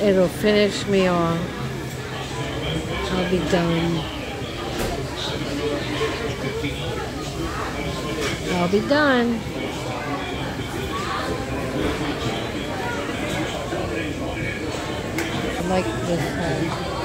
it'll finish me off. I'll be done. I'll be done. I like this one.